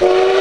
you.